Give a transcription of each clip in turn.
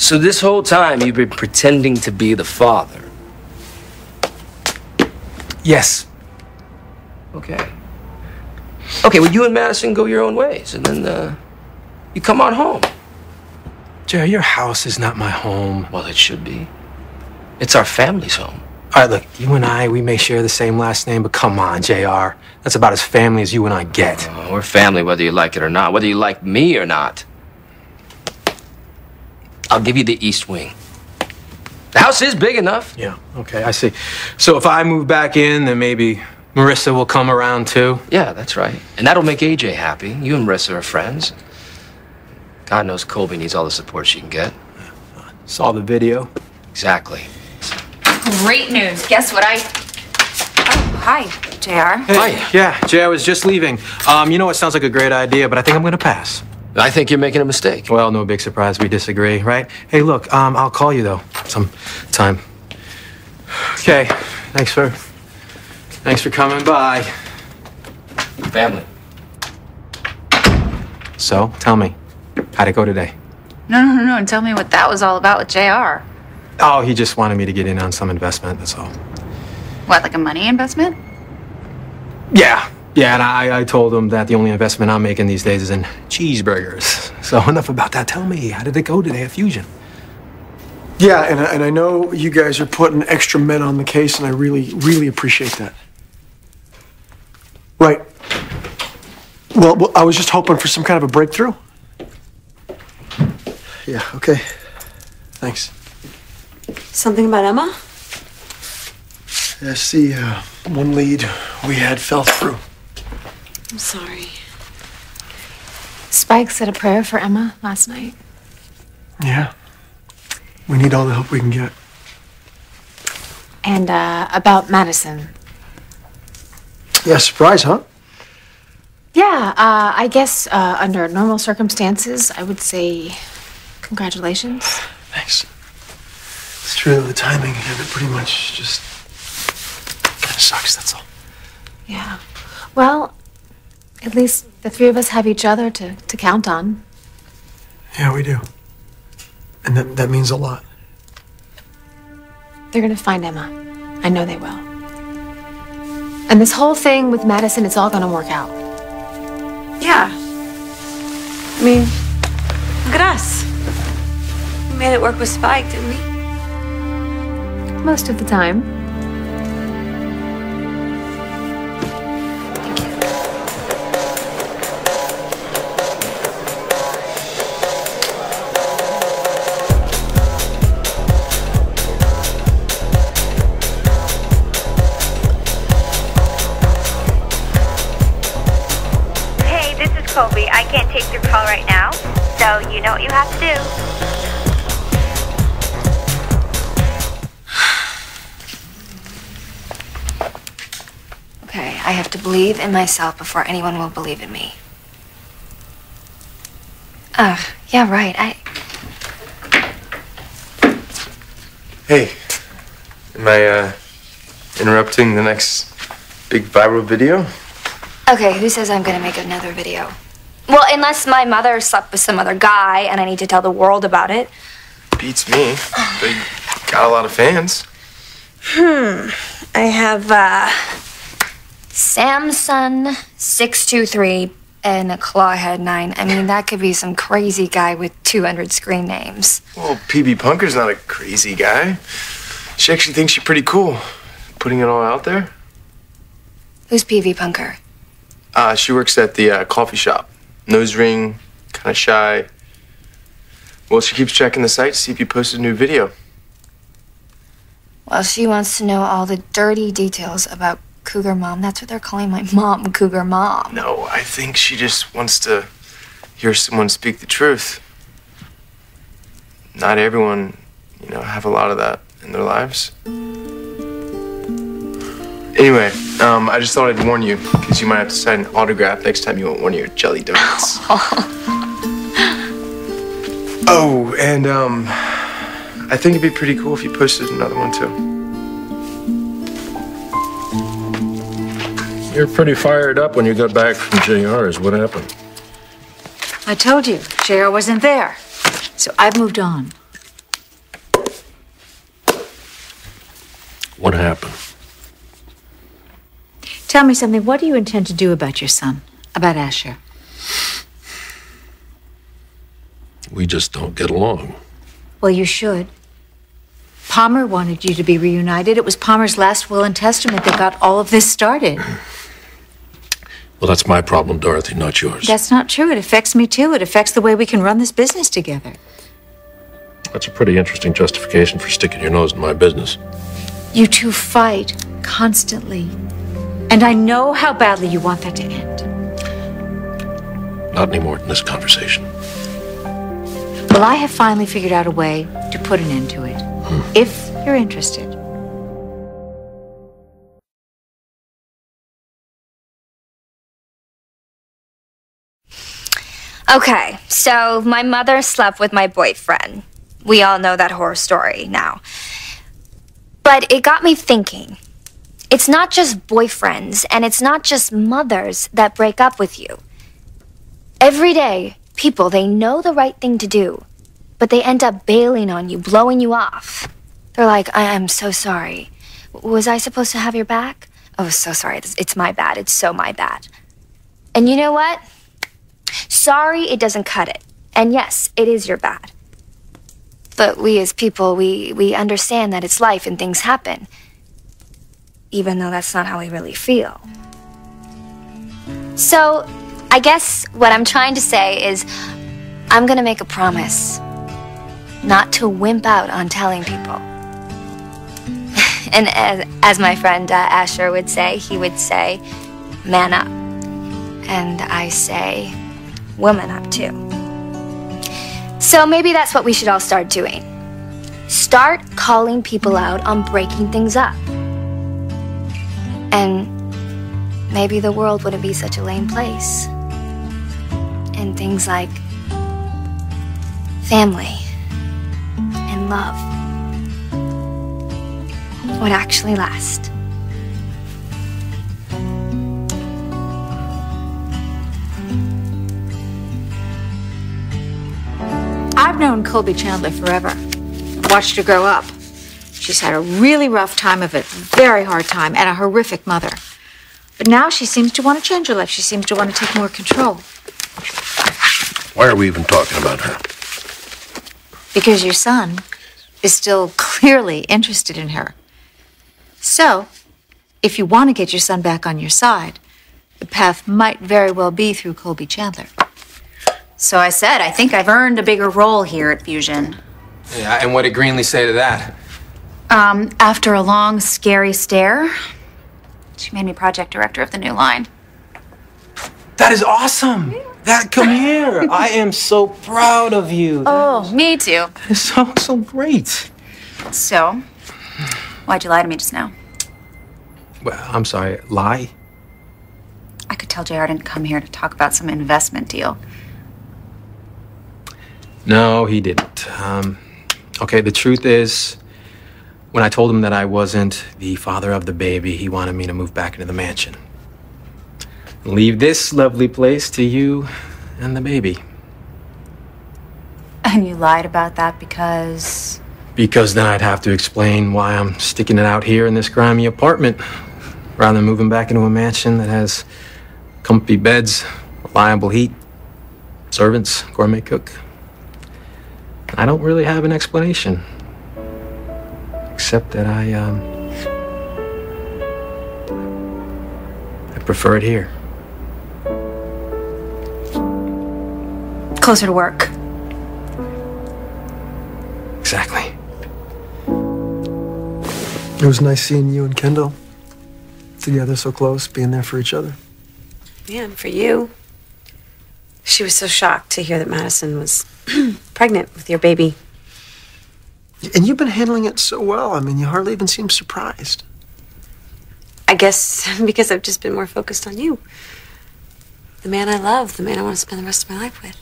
So this whole time you've been pretending to be the father. Yes. Okay. Okay, well, you and Madison go your own ways, and then uh, you come on home. JR, your house is not my home. Well, it should be. It's our family's home. All right, look, you and I, we may share the same last name, but come on, JR. That's about as family as you and I get. Uh, we're family whether you like it or not, whether you like me or not. I'll give you the East Wing. The house is big enough. Yeah, okay, I see. So if I move back in, then maybe Marissa will come around too? Yeah, that's right. And that'll make AJ happy. You and Marissa are friends. God knows Colby needs all the support she can get. Saw the video. Exactly. Great news. Guess what I. Oh, hi, JR. Hey, Hi. Yeah, JR I was just leaving. Um, you know, it sounds like a great idea, but I think I'm gonna pass. I think you're making a mistake. Well, no big surprise. We disagree, right? Hey, look, um, I'll call you though, sometime. Okay, thanks for, thanks for coming by. Family. So, tell me, how'd it go today? No, no, no, no. And tell me what that was all about with JR. Oh, he just wanted me to get in on some investment. That's all. What, like a money investment? Yeah, yeah, and I, I told him that the only investment I'm making these days is in cheeseburgers. So enough about that. Tell me, how did it go today at Fusion? Yeah, and I, and I know you guys are putting extra men on the case, and I really, really appreciate that. Right. Well, well, I was just hoping for some kind of a breakthrough. Yeah, okay. Thanks. Something about Emma? Yes, the uh, one lead we had fell through. I'm sorry. Spike said a prayer for Emma last night. Yeah. We need all the help we can get. And uh, about Madison. Yeah, surprise, huh? Yeah, uh, I guess uh, under normal circumstances, I would say congratulations. Thanks. It's true, the timing of it pretty much just kind of sucks, that's all. Yeah. Well, at least the three of us have each other to, to count on. Yeah, we do. And that, that means a lot. They're gonna find Emma. I know they will. And this whole thing with Madison, it's all gonna work out. Yeah. I mean, look at us. We made it work with Spike, didn't we? Most of the time. Colby. I can't take your call right now, so you know what you have to do. Okay, I have to believe in myself before anyone will believe in me. Ugh, yeah, right. I. Hey, am I uh, interrupting the next big viral video? Okay, who says I'm gonna make another video? Well, unless my mother slept with some other guy and I need to tell the world about it. Beats me. They got a lot of fans. Hmm. I have uh Samson six two three and a Clawhead nine. I mean, that could be some crazy guy with two hundred screen names. Well, PB Punker's not a crazy guy. She actually thinks you're pretty cool. Putting it all out there. Who's PV Punker? Uh, she works at the uh, coffee shop. Nose ring, kind of shy. Well, she keeps checking the site to see if you posted a new video. Well, she wants to know all the dirty details about Cougar Mom. That's what they're calling my mom, Cougar Mom. No, I think she just wants to hear someone speak the truth. Not everyone, you know, have a lot of that in their lives. Anyway, um, I just thought I'd warn you, because you might have to sign an autograph next time you want one of your jelly donuts. Oh, and um, I think it'd be pretty cool if you posted another one too. You're pretty fired up when you got back from JR's. What happened? I told you, JR wasn't there. So I've moved on. What happened? Tell me something. What do you intend to do about your son? About Asher? We just don't get along. Well, you should. Palmer wanted you to be reunited. It was Palmer's last will and testament that got all of this started. Well, that's my problem, Dorothy, not yours. That's not true. It affects me too. It affects the way we can run this business together. That's a pretty interesting justification for sticking your nose in my business. You two fight constantly. And I know how badly you want that to end. Not anymore in this conversation. Well, I have finally figured out a way to put an end to it. Hmm. If you're interested. Okay, so my mother slept with my boyfriend. We all know that horror story now. But it got me thinking. It's not just boyfriends and it's not just mothers that break up with you. Every day, people, they know the right thing to do, but they end up bailing on you, blowing you off. They're like, I- am so sorry. Was I supposed to have your back? Oh, so sorry. It's, it's my bad. It's so my bad. And you know what? Sorry, it doesn't cut it. And yes, it is your bad. But we as people, we, we understand that it's life and things happen. Even though that's not how we really feel. So, I guess what I'm trying to say is I'm gonna make a promise not to wimp out on telling people. and as, as my friend uh, Asher would say, he would say, man up. And I say, woman up too. So maybe that's what we should all start doing. Start calling people out on breaking things up. And maybe the world wouldn't be such a lame place. And things like family and love would actually last. I've known Colby Chandler forever. Watched her grow up. She's had a really rough time of it, very hard time, and a horrific mother. But now she seems to want to change her life. She seems to want to take more control. Why are we even talking about her? Because your son is still clearly interested in her. So, if you want to get your son back on your side, the path might very well be through Colby Chandler. So I said, I think I've earned a bigger role here at Fusion. Yeah, and what did Greenlee say to that? Um, after a long, scary stare, she made me project director of the new line. That is awesome. That come here. I am so proud of you. Oh, me too. That is so so great. So, why'd you lie to me just now? Well, I'm sorry. Lie? I could tell JR didn't come here to talk about some investment deal. No, he didn't. Um, okay, the truth is, when I told him that I wasn't the father of the baby, he wanted me to move back into the mansion. Leave this lovely place to you and the baby. And you lied about that because. Because then I'd have to explain why I'm sticking it out here in this grimy apartment rather than moving back into a mansion that has comfy beds, reliable heat, servants, gourmet cook. I don't really have an explanation. Except that I, um. I prefer it here. Closer to work. Exactly. It was nice seeing you and Kendall together so close, being there for each other. Yeah, and for you. She was so shocked to hear that Madison was pregnant with your baby. And you've been handling it so well. I mean, you hardly even seem surprised. I guess because I've just been more focused on you. The man I love, the man I want to spend the rest of my life with.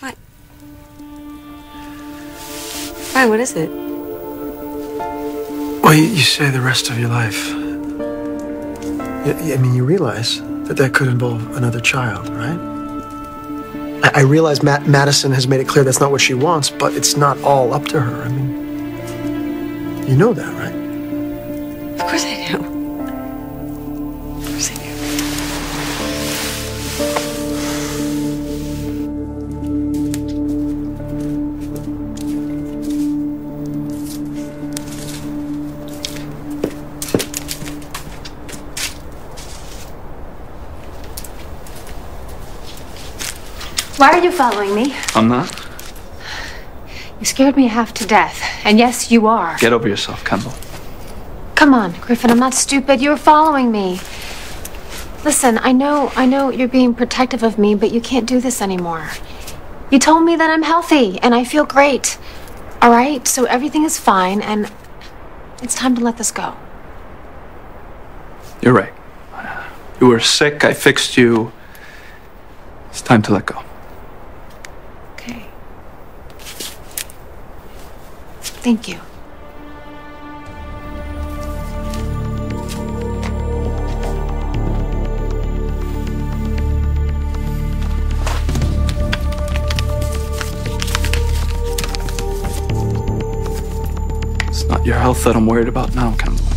What? Why, what is it? Well, you, you say the rest of your life. I mean, you realize that that could involve another child, right? I, I realize Matt Madison has made it clear that's not what she wants, but it's not all up to her. I mean, you know that, right? Of course I do. Why are you following me? I'm not. You scared me half to death. And yes, you are. Get over yourself, Kendall. Come on, Griffin, I'm not stupid. You're following me. Listen, I know, I know you're being protective of me, but you can't do this anymore. You told me that I'm healthy and I feel great. All right? So everything is fine and it's time to let this go. You're right. You were sick. I fixed you. It's time to let go. Thank you. It's not your health that I'm worried about now, Kendall.